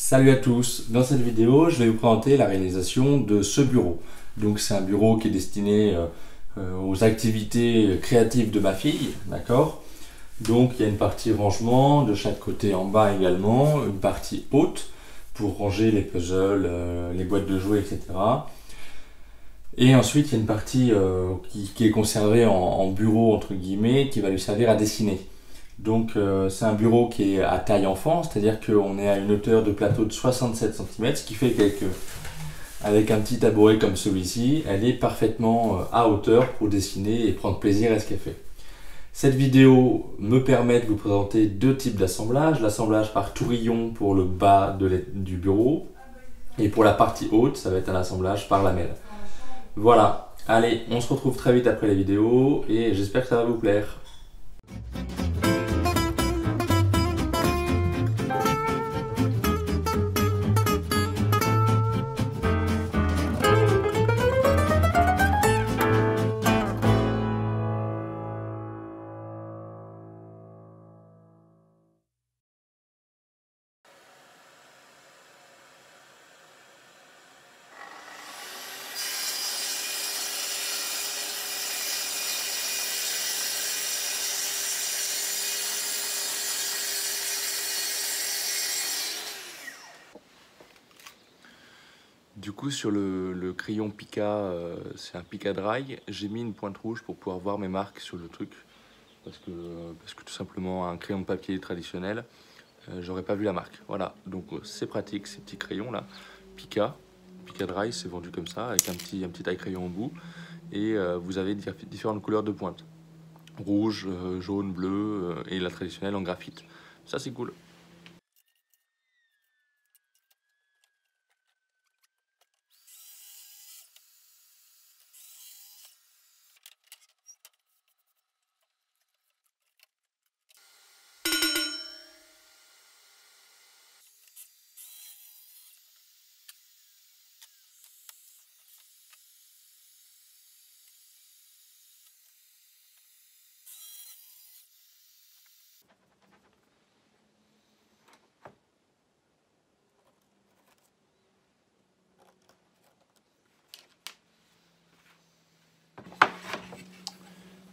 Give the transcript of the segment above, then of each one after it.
Salut à tous, dans cette vidéo je vais vous présenter la réalisation de ce bureau. Donc c'est un bureau qui est destiné euh, euh, aux activités créatives de ma fille, d'accord? Donc il y a une partie rangement de chaque côté en bas également, une partie haute pour ranger les puzzles, euh, les boîtes de jouets, etc. Et ensuite il y a une partie qui, est conservée en bureau entre guillemets qui va lui servir à dessiner. Donc euh, c'est un bureau qui est à taille enfant, c'est-à-dire qu'on est à une hauteur de plateau de 67 cm, ce qui fait qu'avec avec un petit tabouret comme celui-ci, elle est parfaitement euh, à hauteur pour dessiner et prendre plaisir à ce qu'elle fait. Cette vidéo me permet de vous présenter deux types d'assemblage. L'assemblage par tourillon pour le bas du bureau et pour la partie haute, ça va être un assemblage par lamelle. Voilà, allez, on se retrouve très vite après la vidéo et j'espère que ça va vous plaire. Du coup, sur le, crayon Pika, euh, c'est un Pika Dry, j'ai mis une pointe rouge pour pouvoir voir mes marques sur le truc. Parce que, tout simplement, un crayon de papier traditionnel, euh, j'aurais pas vu la marque. Voilà, donc euh, c'est pratique ces petits crayons là. Pika, Pika Dry, c'est vendu comme ça, avec un petit, un petit taille crayon au bout. Et vous avez différentes couleurs de pointe. Rouge, jaune, bleu et la traditionnelle en graphite. Ça c'est cool.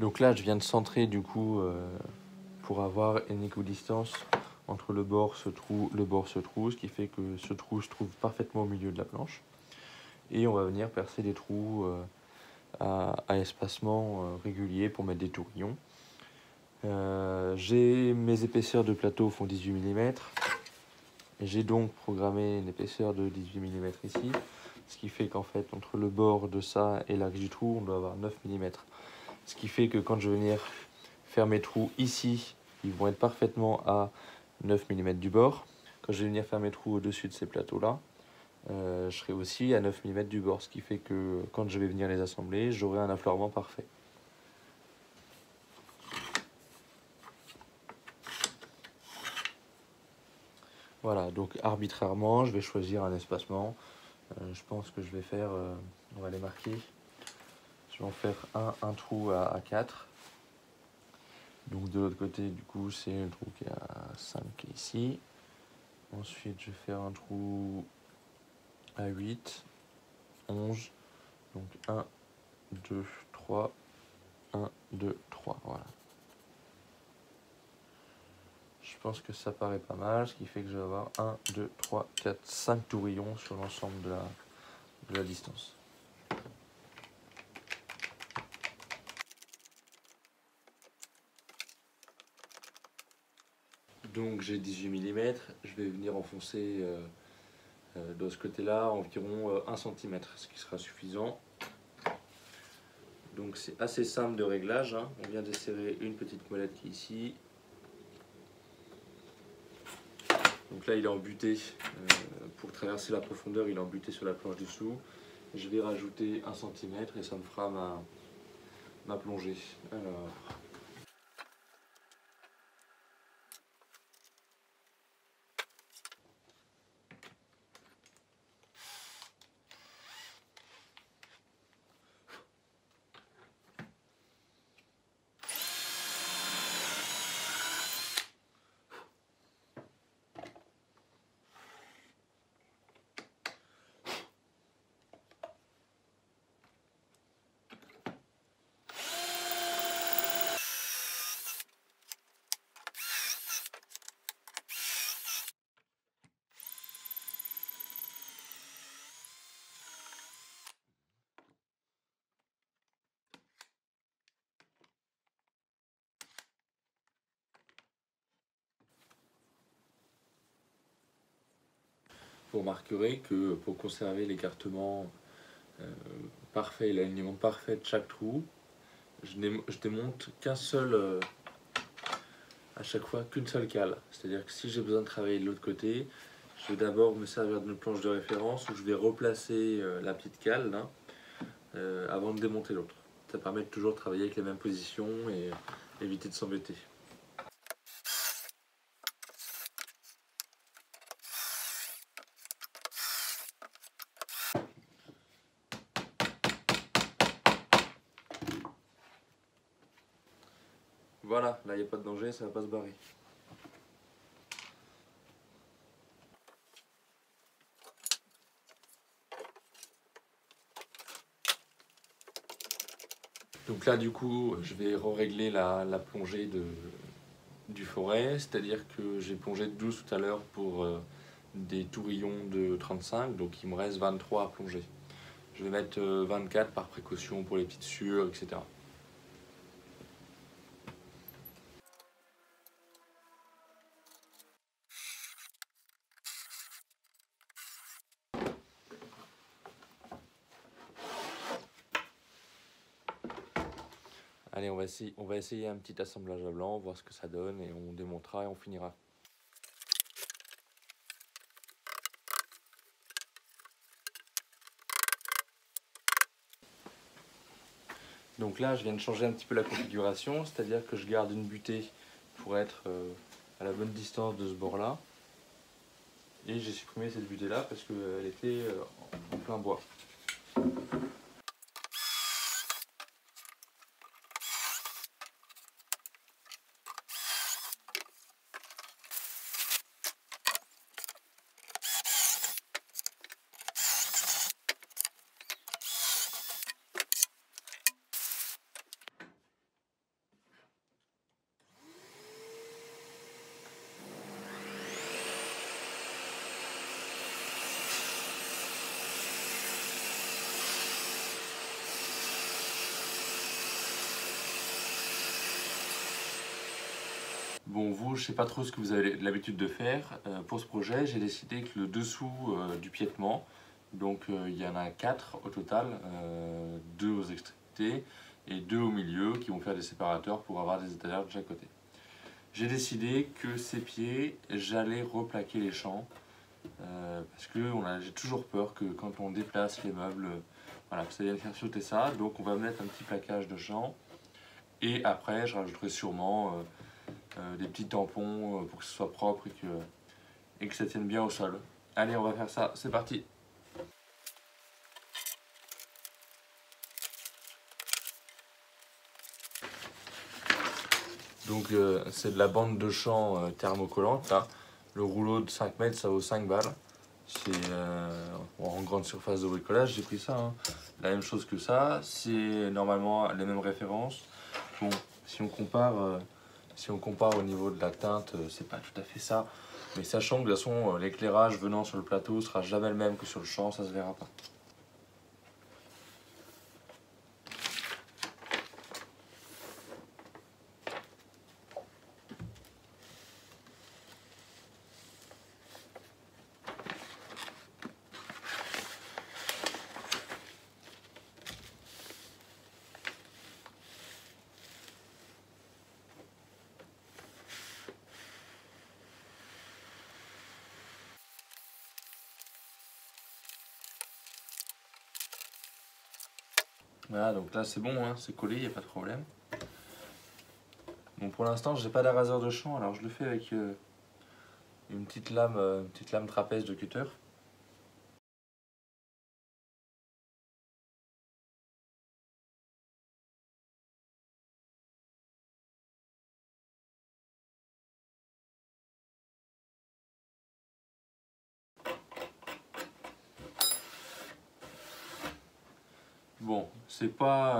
Donc là, je viens de centrer du coup euh, pour avoir une équidistance entre le bord, ce trou, le bord, ce trou, ce qui fait que ce trou se trouve parfaitement au milieu de la planche. Et on va venir percer des trous euh, à, espacement euh, régulier pour mettre des tourillons. Mes épaisseurs de plateau font 18 mm. J'ai donc programmé une épaisseur de 18 mm ici, ce qui fait qu'en fait entre le bord de ça et l'axe du trou, on doit avoir 9 mm. Ce qui fait que quand je vais venir faire mes trous ici, ils vont être parfaitement à 9 mm du bord. Quand je vais venir faire mes trous au-dessus de ces plateaux-là, euh, je serai aussi à 9 mm du bord, ce qui fait que quand je vais venir les assembler, j'aurai un affleurement parfait. Voilà, donc arbitrairement, je vais choisir un espacement. Euh, je pense que je vais faire, euh, on va les marquer, je vais en faire un, trou à, 4. Donc de l'autre côté, du coup, c'est un trou qui est à 5 ici. Ensuite, je vais faire un trou à 8, 11. Donc 1, 2, 3, 1, 2, 3. Voilà. Je pense que ça paraît pas mal, ce qui fait que je vais avoir 1, 2, 3, 4, 5 tourillons sur l'ensemble de la distance. Donc j'ai 18 mm, je vais venir enfoncer euh, euh, de ce côté-là environ 1 euh, cm, ce qui sera suffisant. Donc c'est assez simple de réglage, hein. on vient desserrer une petite molette qui est ici. Donc là il est embuté, pour traverser la profondeur il est embuté sur la planche dessous. Je vais rajouter 1 cm et ça me fera ma, ma plongée. Alors, vous remarquerez que pour conserver l'écartement euh, parfait l'alignement parfait de chaque trou, je, démonte qu'un seul, euh, à chaque fois qu'une seule cale. C'est-à-dire que si j'ai besoin de travailler de l'autre côté, je vais d'abord me servir d'une planche de référence où je vais replacer euh, la petite cale là, avant de démonter l'autre. Ça permet de toujours travailler avec les mêmes positions et éviter de s'embêter. Voilà, là il n'y a pas de danger, pas se barrer. Donc là du coup je vais régler la, plongée de, du forêt, c'est-à-dire que j'ai plongé de 12 tout à l'heure pour euh, des tourillons de 35, donc il me reste 23 à plonger. Je vais mettre 24 euh, par précaution pour les petites sueurs, etc. on va essayer un petit assemblage à blanc, voir ce que ça donne, et on démontera et on finira. Donc là, je viens de changer un petit peu la configuration, c'est-à-dire que je garde une butée pour être euh, à la bonne distance de ce bord-là. Et j'ai supprimé cette butée-là parce qu'elle était euh, en plein bois. Je sais pas trop ce que vous avez l'habitude de faire. Euh, pour ce projet, j'ai décidé que le dessous euh, du piétement, donc euh, il y en a quatre au total, deux aux extrémités et deux au milieu qui vont faire des séparateurs pour avoir des étagères de chaque côté. J'ai décidé que ces pieds, j'allais replaquer les champs parce que j'ai toujours peur que quand on déplace les meubles, voilà, ça vienne faire sauter ça. Donc on va mettre un petit plaquage de champs et après je rajouterai sûrement des petits tampons euh, pour que ce soit propre et que, et que ça tienne bien au sol. Allez, on va faire ça, c'est parti Donc euh, c'est de la bande de champ thermocollante là. Le rouleau de 5 mètres ça vaut 5 balles. C'est en grande surface de bricolage, j'ai pris ça. Hein. La même chose que ça. C'est normalement les mêmes références. Bon, si on compare si on compare au niveau de la teinte, euh, c'est pas tout à fait ça. Mais sachant que de toute façon, euh, l'éclairage venant sur le plateau sera jamais le même que sur le champ, ça se verra pas. Voilà, donc là c'est bon, hein, c'est collé, il n'y a pas de problème. Pour l'instant, j'ai pas d'araseur de champ, alors je le fais avec euh, une petite lame, euh, une petite lame trapèze de cutter. Bon, c'est pas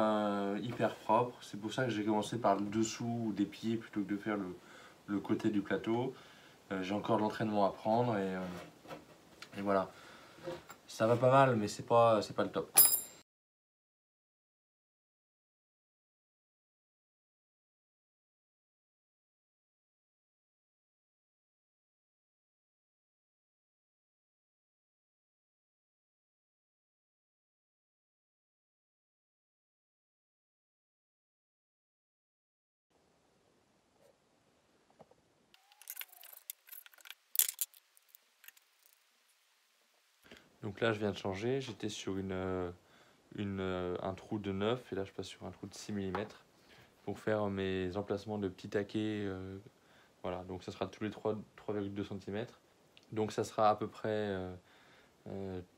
euh, hyper propre, c'est pour ça que j'ai commencé par le dessous des pieds plutôt que de faire le, côté du plateau. Euh, j'ai encore de l'entraînement à prendre et, euh, et voilà. Ça va pas mal, mais c'est pas, pas le top. Donc là, je viens de changer. J'étais sur une, euh, euh, un trou de 9 et là, je passe sur un trou de 6 mm pour faire mes emplacements de petits taquets. Euh, voilà, donc ça sera tous les 3,2 cm. Donc ça sera à peu près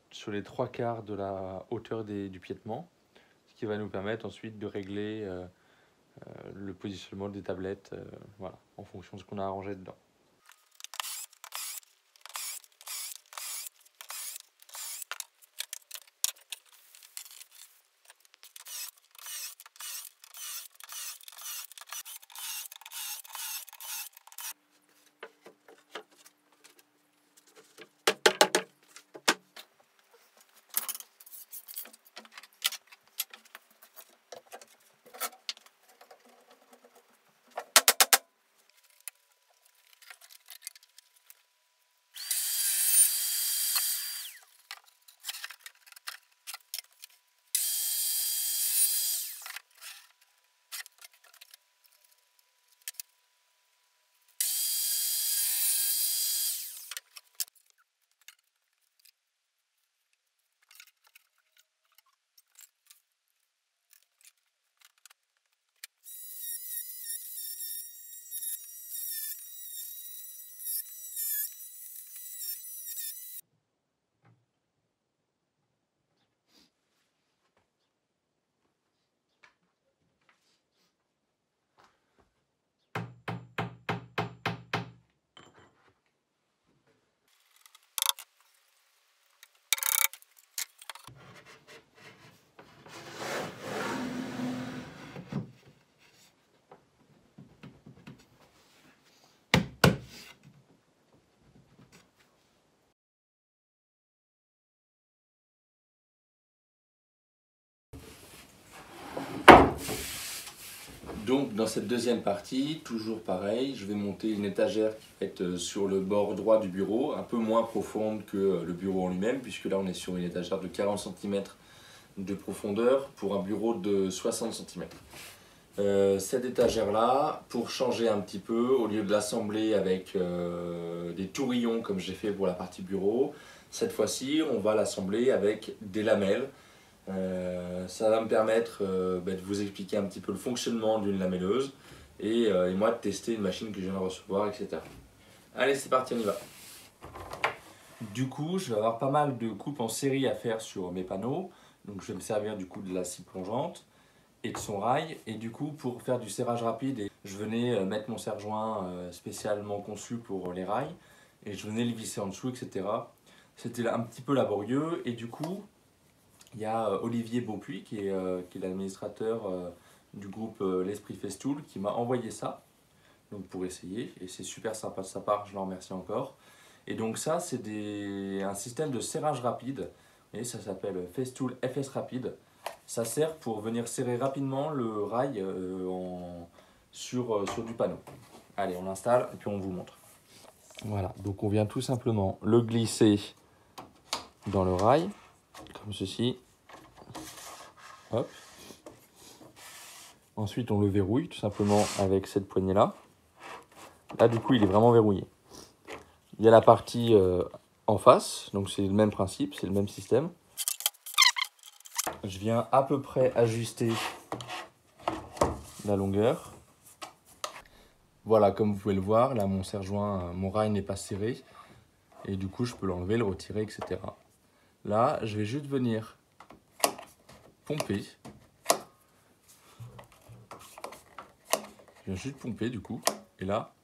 sur les trois quarts de la hauteur du piétement, ce qui va nous permettre ensuite de régler le positionnement des tablettes voilà, en fonction de ce qu'on a arrangé dedans. Donc dans cette deuxième partie, toujours pareil, je vais monter une étagère qui va être euh, sur le bord droit du bureau, un peu moins profonde que euh, le bureau en lui-même, puisque là on est sur une étagère de 40 cm de profondeur pour un bureau de 60 cm. Euh, cette étagère là, pour changer un petit peu, au lieu de l'assembler avec des tourillons comme j'ai fait pour la partie bureau, cette fois-ci on va l'assembler avec des lamelles euh, ça va me permettre euh, bah, de vous expliquer un petit peu le fonctionnement d'une lamelleuse et, euh, et, moi de tester une machine que je viens de recevoir, etc. Allez, c'est parti, on y va. Du coup, je vais avoir pas mal de coupes en série à faire sur mes panneaux. Donc je vais me servir du coup de la scie plongeante et de son rail. Et du coup, pour faire du serrage rapide, je venais mettre mon serre-joint spécialement conçu pour les rails. Et je venais le visser en dessous, etc. C'était un petit peu laborieux. Et du coup, il y a euh, Olivier Beaupuis, qui est, euh, est l'administrateur euh, du groupe L'Esprit Festool, qui m'a envoyé ça donc pour essayer. Et c'est super sympa de sa part, je l'en remercie encore. Et donc ça, c'est un système de serrage rapide. Et ça s'appelle Festool FS Rapide. Ça sert pour venir serrer rapidement le rail en, sur, sur du panneau. Allez, on l'installe et puis on vous montre. Voilà, donc on vient tout simplement le glisser dans le rail, comme ceci. Ensuite, on le verrouille tout simplement avec cette poignée-là. Là, du coup, il est vraiment verrouillé. Il y a la partie euh, en face, donc c'est le même principe, c'est le même système. Je viens à peu près ajuster la longueur. Voilà, comme vous pouvez le voir, là, mon serre-joint, mon rail n'est pas serré. Et du coup, je peux l'enlever, le retirer, etc. Là, je vais juste venir pomper. Je viens juste pomper du coup. Et là,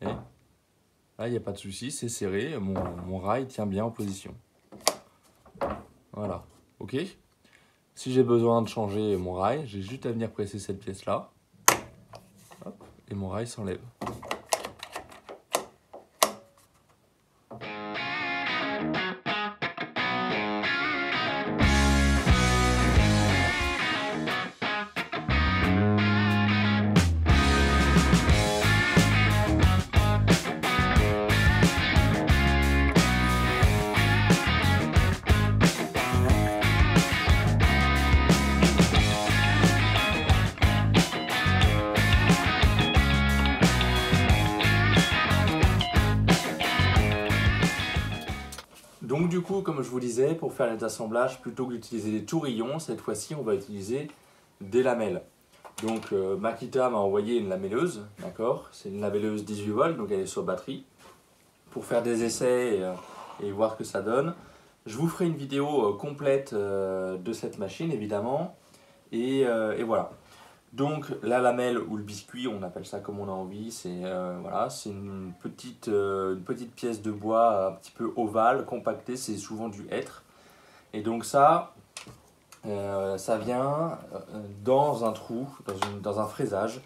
et là, il n'y a pas de souci, c'est serré. Mon, mon rail tient bien en position. Voilà. OK Si j'ai besoin de changer mon rail, j'ai juste à venir presser cette pièce-là. Et mon rail s'enlève. Coup, comme je vous disais, pour faire les assemblages, plutôt que d'utiliser des tourillons, cette fois-ci, on va utiliser des lamelles. Donc euh, Makita m'a envoyé une lamelleuse, d'accord? C'est une lamelleuse 18 volts, donc elle est sur batterie, pour faire des essais et, euh, voir que ça donne. Je vous ferai une vidéo euh, complète de cette machine, évidemment. Et, voilà. Donc la lamelle ou le biscuit, on appelle ça comme on a envie, c'est une, petite, une petite pièce de bois un petit peu ovale, compactée, c'est souvent du hêtre. Et donc ça, euh, ça vient euh, dans un trou, dans, un fraisage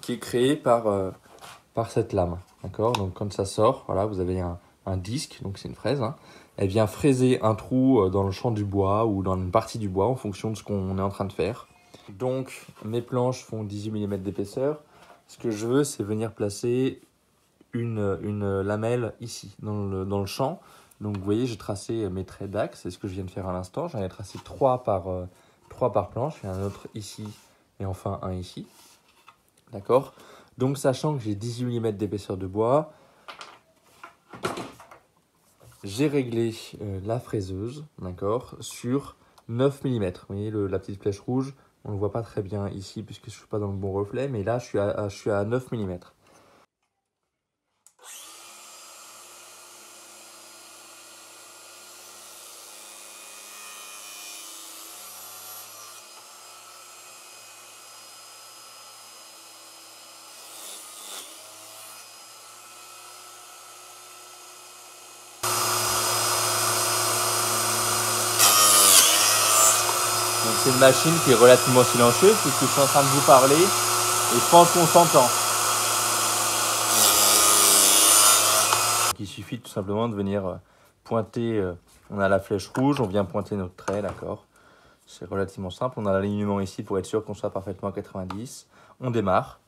qui est créé par, euh, par cette lame. D'accord? Donc quand ça sort, voilà, vous avez un, disque, donc c'est une fraise. Hein. Elle vient fraiser un trou dans le champ du bois ou dans une partie du bois en fonction de ce qu'on est en train de faire. Donc mes planches font 18 mm d'épaisseur. Ce que je veux, c'est venir placer une, une lamelle ici, dans le, dans le champ. Donc vous voyez, j'ai tracé mes traits d'axe, c'est ce que je viens de faire à l'instant. J'en ai tracé 3 par, euh, par planche, et un autre ici, et enfin un ici. D'accord? Donc sachant que j'ai 18 mm d'épaisseur de bois, j'ai réglé euh, la fraiseuse, d'accord, sur 9 mm. Vous voyez la petite flèche rouge, on ne le voit pas très bien ici puisque je ne suis pas dans le bon reflet, mais là je suis à, je suis à 9 mm. c'est machine qui est relativement silencieuse puisque je suis en train de vous parler et je pense qu'on s'entend. Il suffit tout simplement de venir euh, pointer, euh, on a la flèche rouge, on vient pointer notre trait, d'accord? C'est relativement simple, on a l'alignement ici pour être sûr qu'on soit parfaitement à 90. On démarre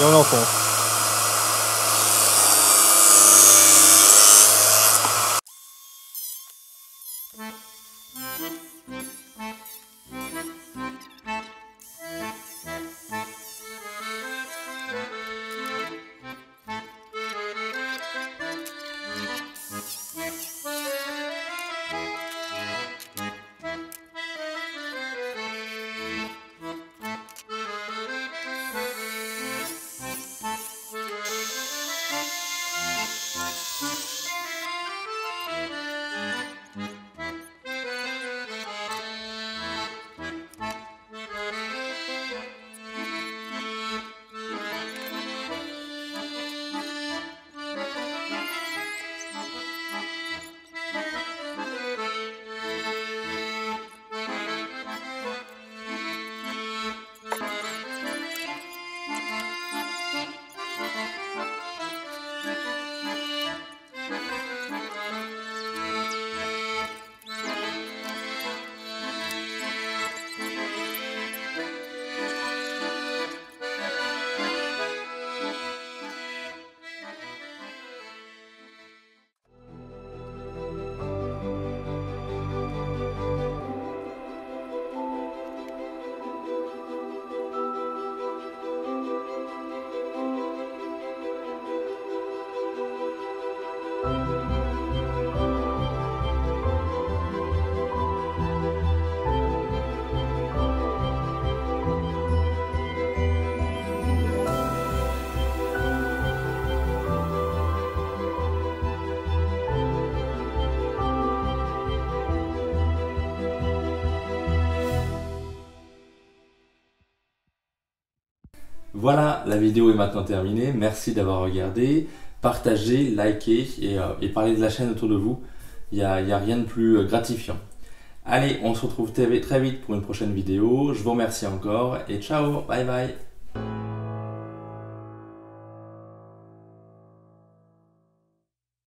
et on enfonce. Voilà, la vidéo est maintenant terminée. Merci d'avoir regardé. Partagez, likez et, euh, parlez de la chaîne autour de vous. Il n'y a, a, rien de plus euh, gratifiant. Allez, on se retrouve très vite pour une prochaine vidéo. Je vous remercie encore et ciao, bye bye.